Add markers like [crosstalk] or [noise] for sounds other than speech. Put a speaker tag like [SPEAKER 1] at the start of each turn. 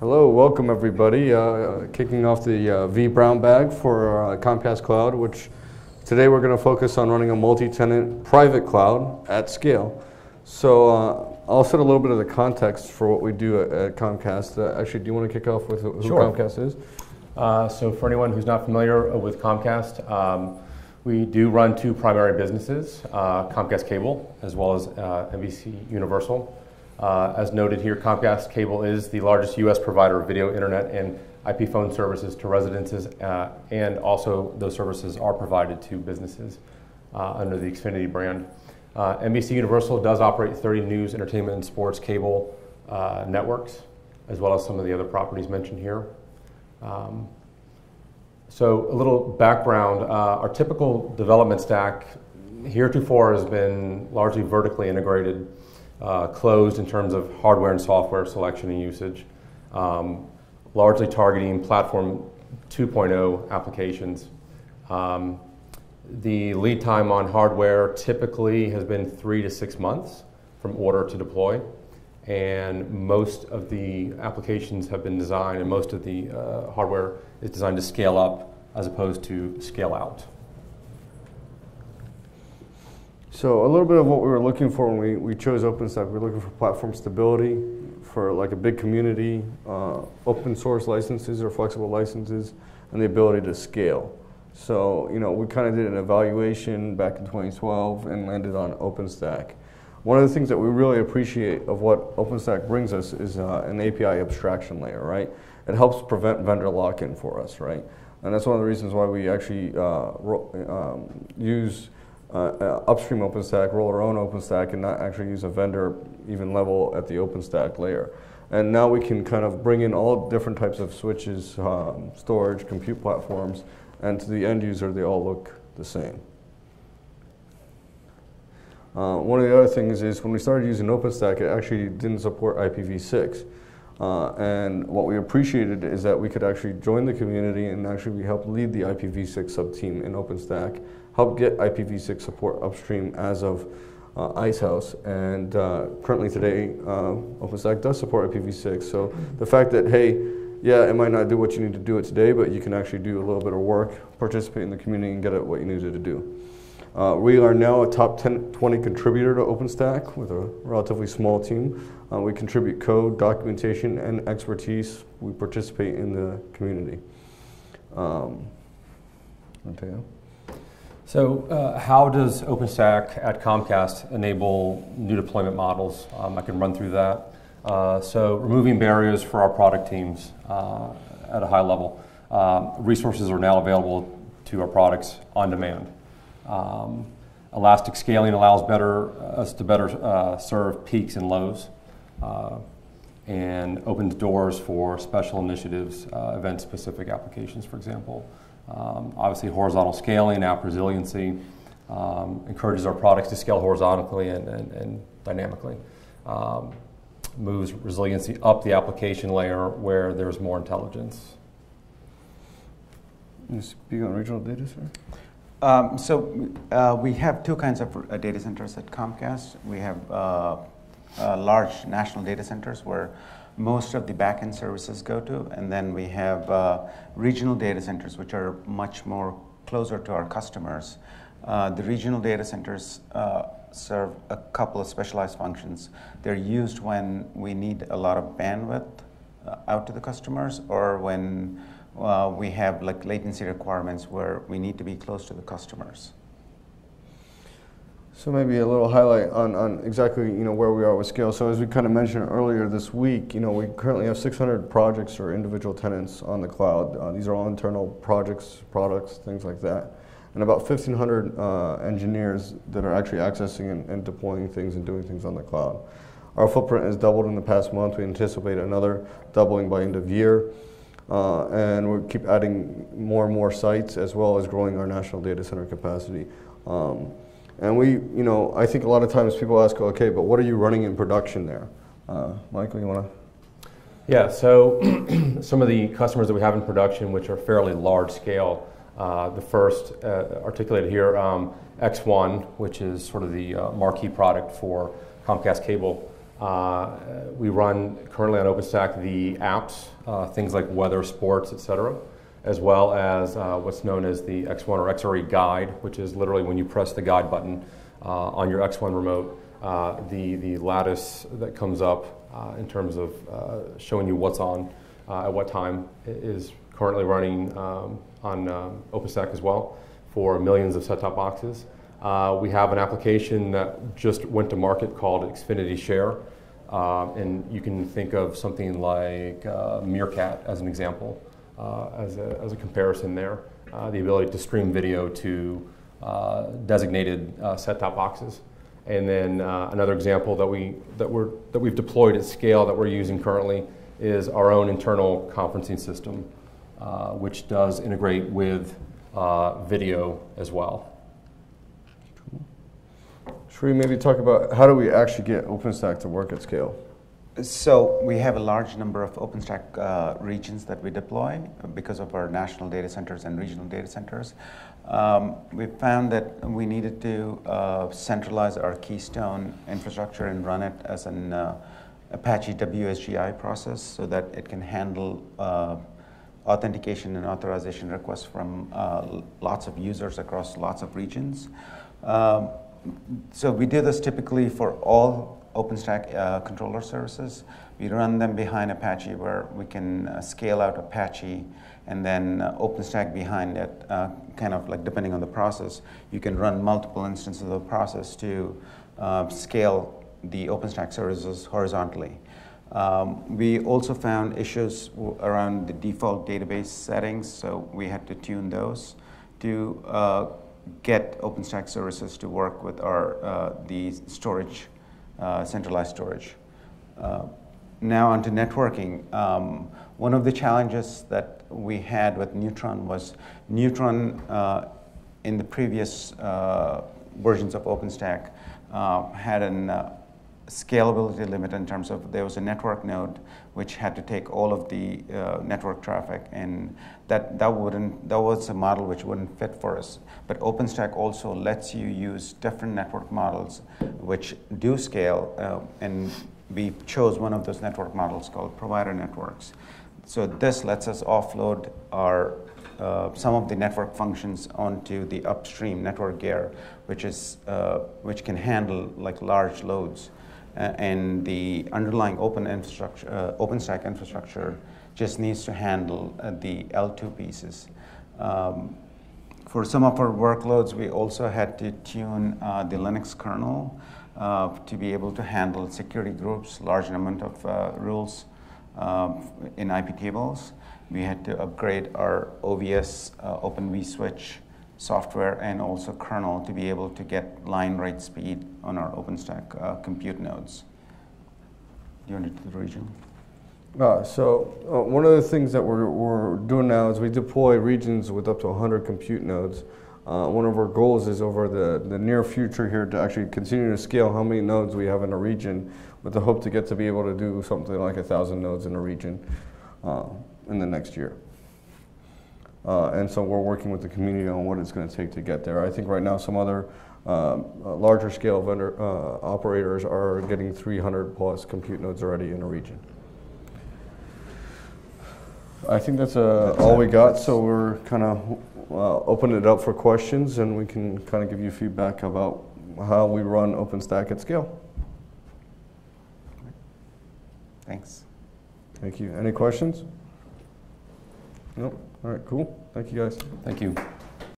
[SPEAKER 1] Hello, welcome everybody. Uh, kicking off the uh, Brown bag for uh, Comcast Cloud, which today we're going to focus on running a multi-tenant private cloud at scale. So uh, I'll set a little bit of the context for what we do at, at Comcast. Uh, actually, do you want to kick off with who
[SPEAKER 2] Sure.
[SPEAKER 1] Comcast is?
[SPEAKER 2] Uh, so for anyone who's not familiar with Comcast, um, we do run two primary businesses, uh, Comcast Cable as well as uh, NBC Universal. Uh, as noted here, Comcast Cable is the largest U.S. provider of video, internet, and IP phone services to residences, uh, and also those services are provided to businesses uh, under the Xfinity brand. Uh, NBC Universal does operate 30 news, entertainment, and sports cable uh, networks, as well as some of the other properties mentioned here. Um, so a little background, uh, our typical development stack heretofore has been largely vertically integrated, uh, closed in terms of hardware and software selection and usage, um, largely targeting platform 2.0 applications. Um, the lead time on hardware typically has been three to six months from order to deploy and most of the applications have been designed and most of the uh, hardware is designed to scale up as opposed to scale out.
[SPEAKER 1] So a little bit of what we were looking for when we, we chose OpenStack, we were looking for platform stability, for like a big community, uh, open source licenses or flexible licenses, and the ability to scale. So, you know, we kind of did an evaluation back in 2012 and landed on OpenStack. One of the things that we really appreciate of what OpenStack brings us is uh, an API abstraction layer, right? It helps prevent vendor lock-in for us, right? And that's one of the reasons why we actually uh, um, use uh, uh, upstream OpenStack, roll our own OpenStack, and not actually use a vendor even level at the OpenStack layer. And now we can kind of bring in all different types of switches, um, storage, compute platforms, and to the end user, they all look the same. Uh, one of the other things is when we started using OpenStack, it actually didn't support IPv6. Uh, and what we appreciated is that we could actually join the community and actually we helped lead the IPv6 sub-team in OpenStack, get IPv6 support upstream as of uh, Icehouse. And uh, currently today, uh, OpenStack does support IPv6. So the fact that, hey, yeah, it might not do what you need to do it today, but you can actually do a little bit of work, participate in the community, and get at what you needed to do. Uh, we are now a top 10, 20 contributor to OpenStack with a relatively small team. Uh, we contribute code, documentation, and expertise. We participate in the community. Um, Mateo?
[SPEAKER 2] So uh, how does OpenStack at Comcast enable new deployment models? Um, I can run through that. Uh, so removing barriers for our product teams uh, at a high level. Um, resources are now available to our products on demand. Um, elastic scaling allows better, us to better uh, serve peaks and lows uh, and opens doors for special initiatives, uh, event-specific applications, for example. Um, obviously, horizontal scaling, app resiliency, um, encourages our products to scale horizontally and, and, and dynamically. Um, moves resiliency up the application layer where there's more intelligence.
[SPEAKER 1] You speak on regional data, sir?
[SPEAKER 3] Um, so uh, we have two kinds of uh, data centers at Comcast. We have uh, uh, large national data centers where most of the backend services go to, and then we have uh, regional data centers which are much more closer to our customers. Uh, the regional data centers uh, serve a couple of specialized functions. They're used when we need a lot of bandwidth uh, out to the customers or when uh, we have like latency requirements where we need to be close to the customers.
[SPEAKER 1] So maybe a little highlight on, on exactly you know where we are with scale. So as we kind of mentioned earlier this week, you know we currently have 600 projects or individual tenants on the cloud. Uh, these are all internal projects, products, things like that, and about 1,500 uh, engineers that are actually accessing and, and deploying things and doing things on the cloud. Our footprint has doubled in the past month. We anticipate another doubling by end of year. Uh, and we keep adding more and more sites as well as growing our national data center capacity. Um, and we, you know, I think a lot of times people ask, okay, but what are you running in production there? Uh, Michael, you want to?
[SPEAKER 2] Yeah, so [clears throat] some of the customers that we have in production, which are fairly large scale, uh, the first uh, articulated here, um, X1, which is sort of the uh, marquee product for Comcast Cable, Uh, we run currently on OpenStack the apps, uh, things like weather, sports, etc., as well as uh, what's known as the X1 or XRE guide, which is literally when you press the guide button uh, on your X1 remote, uh, the, the lattice that comes up uh, in terms of showing you what's on at what time is currently running um, on um, OpenStack as well for millions of set-top boxes. Uh, we have an application that just went to market called Xfinity Share. Uh, and you can think of something like uh, Meerkat as an example, uh, Uh, as, a, as a comparison there. Uh, the ability to stream video to uh, designated uh, set-top boxes. And then uh, another example that, we, that, we're, that we've deployed at scale that we're using currently is our own internal conferencing system, which does integrate with video as well.
[SPEAKER 1] Should we maybe talk about how do we actually get OpenStack to work at scale?
[SPEAKER 3] So we have a large number of OpenStack uh, regions that we deploy because of our national data centers and regional data centers. Um, we found that we needed to uh, centralize our Keystone infrastructure and run it as an uh, Apache WSGI process so that it can handle uh, authentication and authorization requests from uh, lots of users across lots of regions. Um, so we do this typically for all OpenStack uh, controller services. We run them behind Apache where we can uh, scale out Apache and then uh, OpenStack behind it, uh, kind of like depending on the process, you can run multiple instances of the process to uh, scale the OpenStack services horizontally. Um, we also found issues around the default database settings, so we had to tune those to uh, get OpenStack services to work with our the storage, centralized storage. Uh, now onto networking. Um, one of the challenges that we had with Neutron was Neutron uh, in the previous uh, versions of OpenStack uh, had an scalability limit in terms of there was a network node which had to take all of the uh, network traffic and that, that wouldn't that was a model which wouldn't fit for us but OpenStack also lets you use different network models which do scale uh, and we chose one of those network models called provider networks so this lets us offload our uh, some of the network functions onto the upstream network gear, which is uh, which can handle like large loads. Uh, and the underlying open infrastructure, uh, OpenStack infrastructure just needs to handle uh, the L2 pieces. Um, for some of our workloads, we also had to tune uh, the Linux kernel uh, to be able to handle security groups, large amount of uh, rules in IP tables. We had to upgrade our OVS Open vSwitch software and also kernel to be able to get line rate speed on our OpenStack uh, compute nodes. Do you want to do the region?
[SPEAKER 1] Uh, so uh, one of the things that we're, we're doing now is we deploy regions with up to 100 compute nodes. Uh, one of our goals is over the, the near future here to actually continue to scale how many nodes we have in a region with the hope to get to be able to do something like a thousand nodes in a region uh, in the next year. Uh, and so we're working with the community on what it's going to take to get there. I think right now some other um, uh, larger scale vendor uh, operators are getting 300 plus compute nodes already in a region. I think that's, uh, all we got, so we're kind of uh, opening it up for questions and we can kind of give you feedback about how we run OpenStack at scale.
[SPEAKER 3] Thanks.
[SPEAKER 1] Thank you. Any questions? Nope. All right, cool. Thank you guys.
[SPEAKER 2] Thank you.